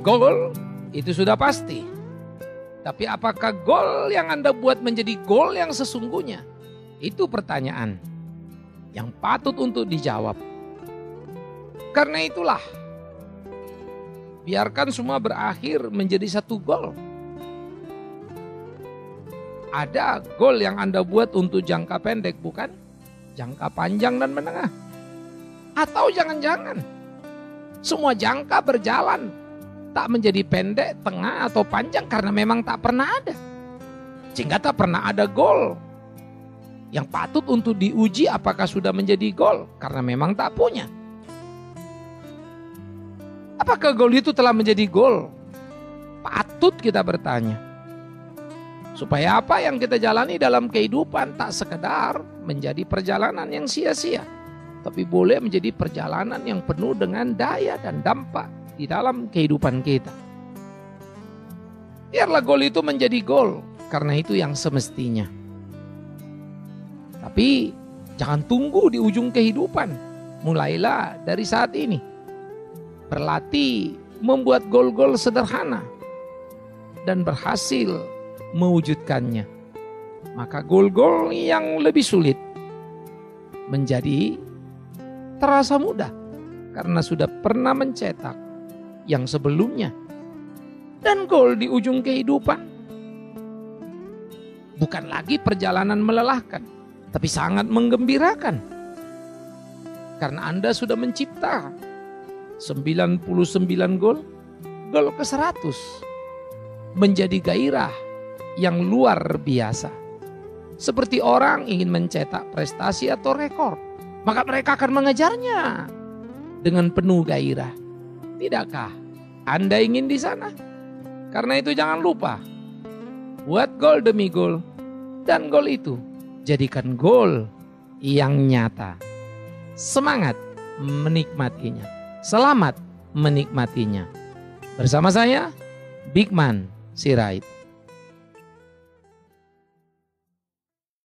Gol itu sudah pasti. Tapi apakah gol yang Anda buat menjadi gol yang sesungguhnya? Itu pertanyaan yang patut untuk dijawab. Karena itulah, biarkan semua berakhir menjadi satu gol. Ada gol yang Anda buat untuk jangka pendek, bukan? Jangka panjang dan menengah. Atau jangan-jangan semua jangka berjalan tak menjadi pendek, tengah atau panjang karena memang tak pernah ada. Sehingga tak pernah ada gol. Yang patut untuk diuji apakah sudah menjadi gol karena memang tak punya. Apakah gol itu telah menjadi gol? Patut kita bertanya. Supaya apa yang kita jalani dalam kehidupan tak sekedar menjadi perjalanan yang sia-sia. Tapi boleh menjadi perjalanan yang penuh dengan daya dan dampak di dalam kehidupan kita. Biarlah gol itu menjadi gol, karena itu yang semestinya. Tapi jangan tunggu di ujung kehidupan, mulailah dari saat ini. Berlatih membuat gol-gol sederhana dan berhasil mewujudkannya. Maka gol-gol yang lebih sulit menjadi terasa mudah karena sudah pernah mencetak yang sebelumnya. Dan gol di ujung kehidupan. Bukan lagi perjalanan melelahkan, tapi sangat menggembirakan. Karena Anda sudah mencipta 99 gol, gol ke 100. Menjadi gairah yang luar biasa. Seperti orang ingin mencetak prestasi atau rekor, maka mereka akan mengejarnya dengan penuh gairah. Tidakkah Anda ingin di sana? Karena itu jangan lupa, buat gol demi gol, dan gol itu jadikan gol yang nyata. Semangat menikmatinya. Selamat menikmatinya. Bersama saya, Bigman Sirait.